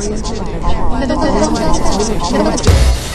谢谢谢谢谢谢谢